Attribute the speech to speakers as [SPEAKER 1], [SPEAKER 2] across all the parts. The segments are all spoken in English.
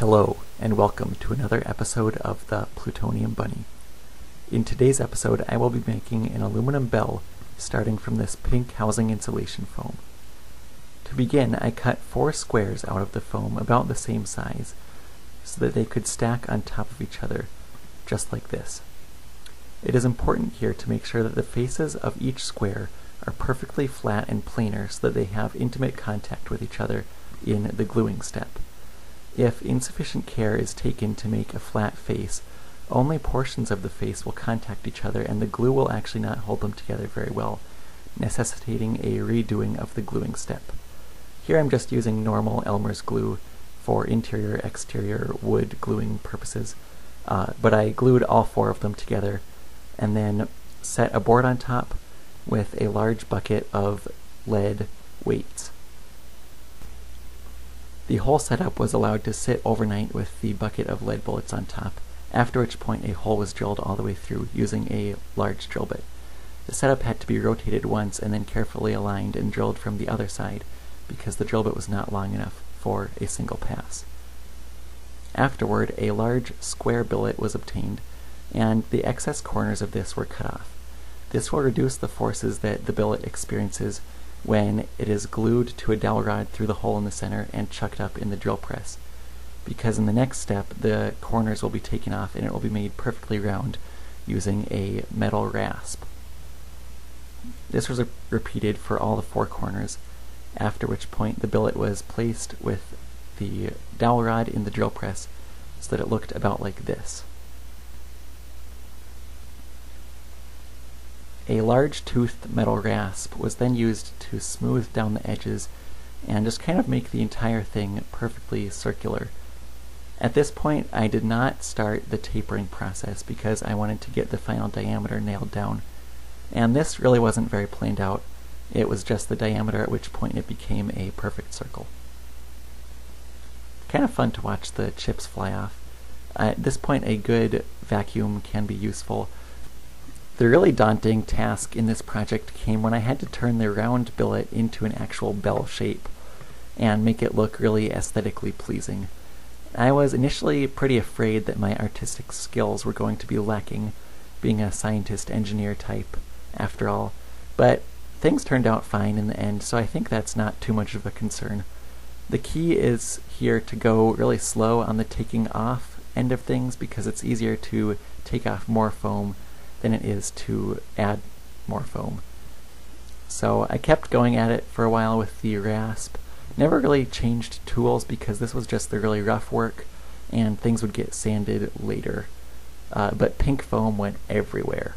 [SPEAKER 1] Hello, and welcome to another episode of the Plutonium Bunny. In today's episode, I will be making an aluminum bell starting from this pink housing insulation foam. To begin, I cut four squares out of the foam about the same size so that they could stack on top of each other, just like this. It is important here to make sure that the faces of each square are perfectly flat and planar so that they have intimate contact with each other in the gluing step. If insufficient care is taken to make a flat face, only portions of the face will contact each other and the glue will actually not hold them together very well, necessitating a redoing of the gluing step. Here I'm just using normal Elmer's glue for interior exterior wood gluing purposes, uh, but I glued all four of them together and then set a board on top with a large bucket of lead weights. The whole setup was allowed to sit overnight with the bucket of lead bullets on top, after which point a hole was drilled all the way through using a large drill bit. The setup had to be rotated once and then carefully aligned and drilled from the other side because the drill bit was not long enough for a single pass. Afterward, a large square billet was obtained, and the excess corners of this were cut off. This will reduce the forces that the billet experiences when it is glued to a dowel rod through the hole in the center and chucked up in the drill press. Because in the next step, the corners will be taken off and it will be made perfectly round using a metal rasp. This was repeated for all the four corners, after which point the billet was placed with the dowel rod in the drill press so that it looked about like this. A large toothed metal rasp was then used to smooth down the edges and just kind of make the entire thing perfectly circular. At this point, I did not start the tapering process because I wanted to get the final diameter nailed down. And this really wasn't very planned out. It was just the diameter at which point it became a perfect circle. Kind of fun to watch the chips fly off. At this point, a good vacuum can be useful the really daunting task in this project came when I had to turn the round billet into an actual bell shape and make it look really aesthetically pleasing. I was initially pretty afraid that my artistic skills were going to be lacking, being a scientist engineer type, after all, but things turned out fine in the end, so I think that's not too much of a concern. The key is here to go really slow on the taking off end of things because it's easier to take off more foam than it is to add more foam. So I kept going at it for a while with the rasp. Never really changed tools because this was just the really rough work and things would get sanded later. Uh, but pink foam went everywhere.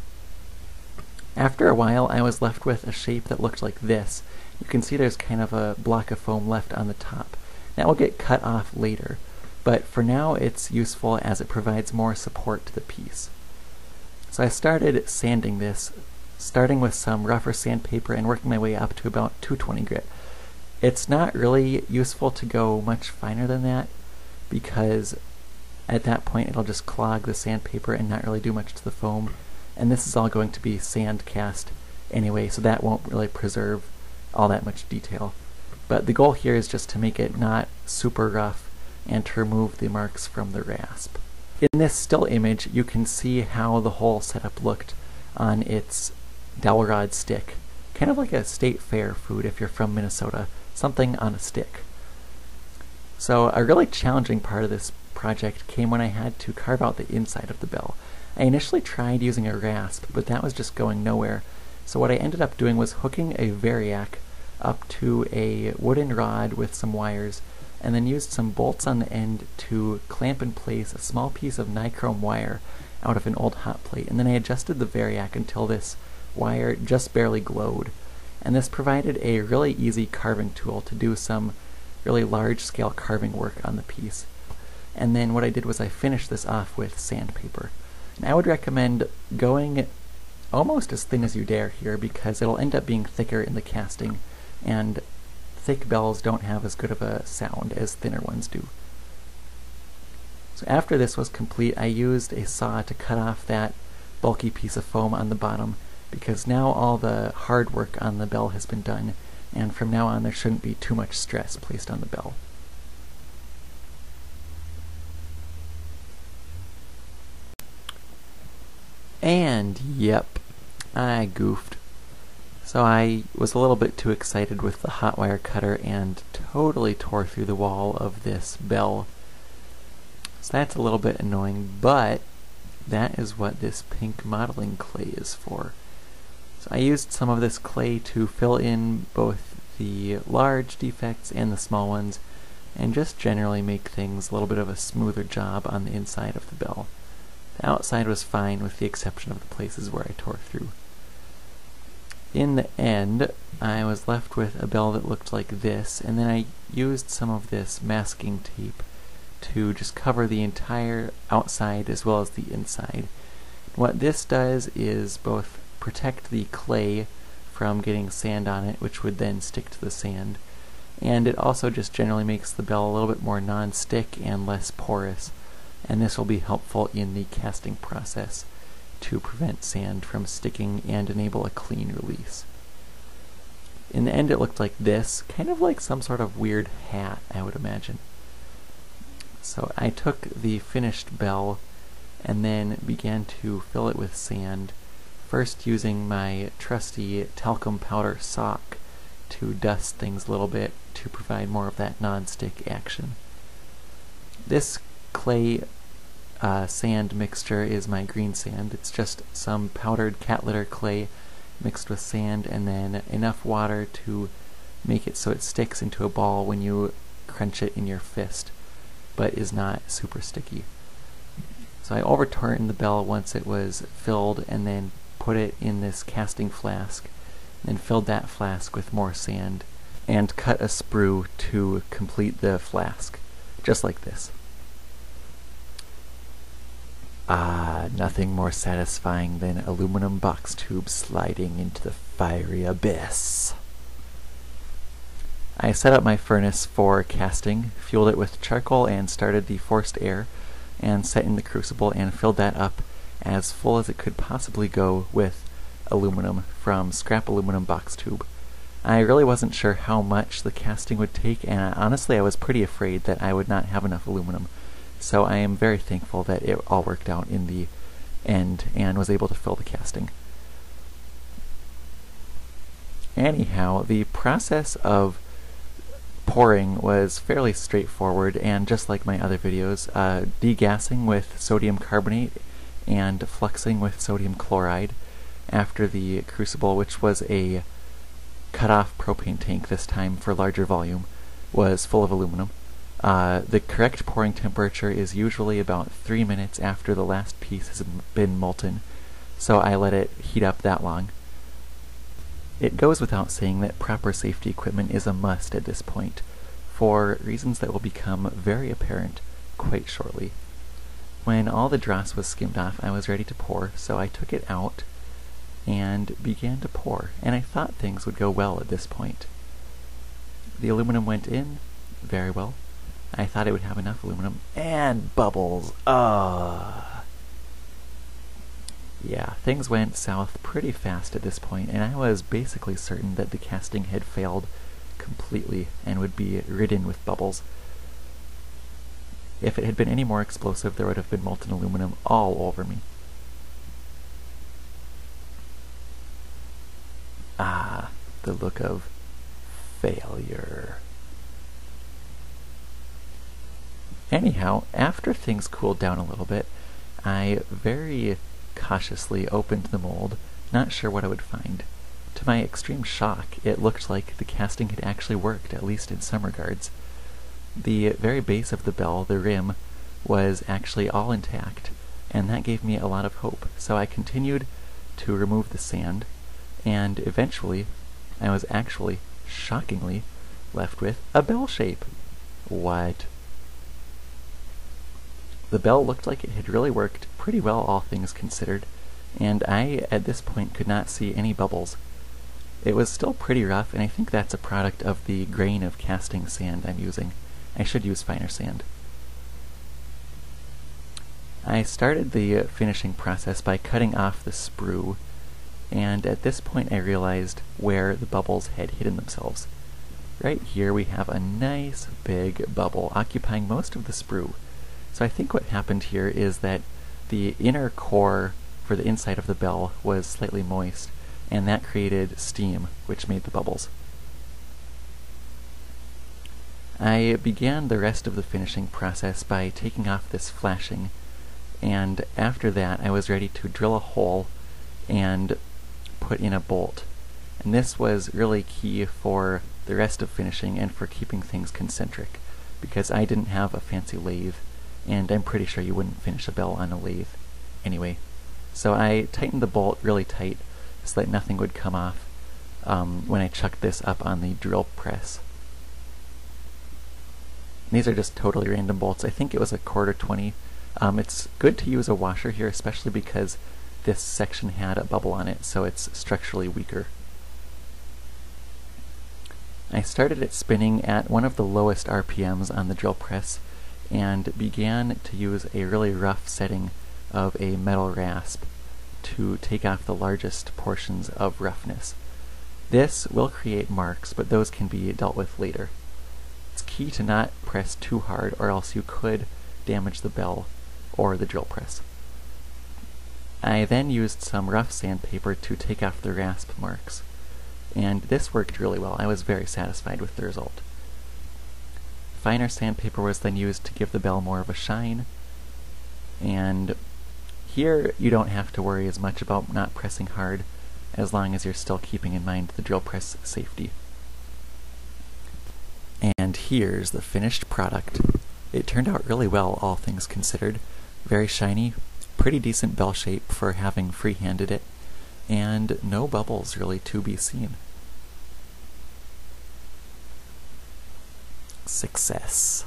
[SPEAKER 1] After a while I was left with a shape that looked like this. You can see there's kind of a block of foam left on the top. That will get cut off later, but for now it's useful as it provides more support to the piece. So I started sanding this, starting with some rougher sandpaper and working my way up to about 220 grit. It's not really useful to go much finer than that because at that point it'll just clog the sandpaper and not really do much to the foam. And this is all going to be sand cast anyway, so that won't really preserve all that much detail. But the goal here is just to make it not super rough and to remove the marks from the rasp. In this still image, you can see how the whole setup looked on its dowel rod stick. Kind of like a state fair food if you're from Minnesota, something on a stick. So a really challenging part of this project came when I had to carve out the inside of the bell. I initially tried using a rasp, but that was just going nowhere. So what I ended up doing was hooking a variac up to a wooden rod with some wires and then used some bolts on the end to clamp in place a small piece of nichrome wire out of an old hot plate, and then I adjusted the variac until this wire just barely glowed. And this provided a really easy carving tool to do some really large scale carving work on the piece. And then what I did was I finished this off with sandpaper. And I would recommend going almost as thin as you dare here because it'll end up being thicker in the casting and thick bells don't have as good of a sound as thinner ones do. So after this was complete, I used a saw to cut off that bulky piece of foam on the bottom because now all the hard work on the bell has been done and from now on there shouldn't be too much stress placed on the bell. And yep, I goofed. So I was a little bit too excited with the hot wire cutter and totally tore through the wall of this bell. So that's a little bit annoying, but that is what this pink modeling clay is for. So I used some of this clay to fill in both the large defects and the small ones, and just generally make things a little bit of a smoother job on the inside of the bell. The outside was fine with the exception of the places where I tore through. In the end, I was left with a bell that looked like this, and then I used some of this masking tape to just cover the entire outside as well as the inside. What this does is both protect the clay from getting sand on it, which would then stick to the sand, and it also just generally makes the bell a little bit more non-stick and less porous, and this will be helpful in the casting process to prevent sand from sticking and enable a clean release. In the end it looked like this, kind of like some sort of weird hat, I would imagine. So I took the finished bell and then began to fill it with sand, first using my trusty talcum powder sock to dust things a little bit to provide more of that non-stick action. This clay uh, sand mixture is my green sand. It's just some powdered cat litter clay mixed with sand and then enough water to make it so it sticks into a ball when you crunch it in your fist but is not super sticky. So I overturned the bell once it was filled and then put it in this casting flask, and filled that flask with more sand, and cut a sprue to complete the flask, just like this. Ah, nothing more satisfying than aluminum box tubes sliding into the fiery abyss. I set up my furnace for casting, fueled it with charcoal and started the forced air, and set in the crucible and filled that up as full as it could possibly go with aluminum from scrap aluminum box tube. I really wasn't sure how much the casting would take, and honestly I was pretty afraid that I would not have enough aluminum. So I am very thankful that it all worked out in the end and was able to fill the casting. Anyhow, the process of pouring was fairly straightforward and just like my other videos, uh, degassing with sodium carbonate and fluxing with sodium chloride after the crucible, which was a cut-off propane tank this time for larger volume, was full of aluminum. Uh, the correct pouring temperature is usually about three minutes after the last piece has been molten, so I let it heat up that long. It goes without saying that proper safety equipment is a must at this point, for reasons that will become very apparent quite shortly. When all the dross was skimmed off, I was ready to pour, so I took it out and began to pour, and I thought things would go well at this point. The aluminum went in very well. I thought it would have enough aluminum, and bubbles. Ugh. Yeah, things went south pretty fast at this point, and I was basically certain that the casting had failed completely and would be ridden with bubbles. If it had been any more explosive, there would have been molten aluminum all over me. Ah, the look of failure. Anyhow, after things cooled down a little bit, I very cautiously opened the mold, not sure what I would find. To my extreme shock, it looked like the casting had actually worked, at least in some regards. The very base of the bell, the rim, was actually all intact, and that gave me a lot of hope. So I continued to remove the sand, and eventually I was actually, shockingly, left with a bell shape. What? The bell looked like it had really worked pretty well all things considered, and I at this point could not see any bubbles. It was still pretty rough, and I think that's a product of the grain of casting sand I'm using. I should use finer sand. I started the finishing process by cutting off the sprue, and at this point I realized where the bubbles had hidden themselves. Right here we have a nice big bubble occupying most of the sprue. So I think what happened here is that the inner core for the inside of the bell was slightly moist, and that created steam, which made the bubbles. I began the rest of the finishing process by taking off this flashing, and after that I was ready to drill a hole and put in a bolt. And this was really key for the rest of finishing and for keeping things concentric, because I didn't have a fancy lathe, and I'm pretty sure you wouldn't finish a bell on a lathe anyway. So I tightened the bolt really tight so that nothing would come off um, when I chucked this up on the drill press. These are just totally random bolts. I think it was a quarter 20. Um, it's good to use a washer here, especially because this section had a bubble on it, so it's structurally weaker. I started it spinning at one of the lowest RPMs on the drill press and began to use a really rough setting of a metal rasp to take off the largest portions of roughness. This will create marks, but those can be dealt with later. It's key to not press too hard or else you could damage the bell or the drill press. I then used some rough sandpaper to take off the rasp marks, and this worked really well. I was very satisfied with the result. Finer sandpaper was then used to give the bell more of a shine, and here you don't have to worry as much about not pressing hard as long as you're still keeping in mind the drill press safety. And here's the finished product. It turned out really well, all things considered. Very shiny, pretty decent bell shape for having free-handed it, and no bubbles really to be seen. Success.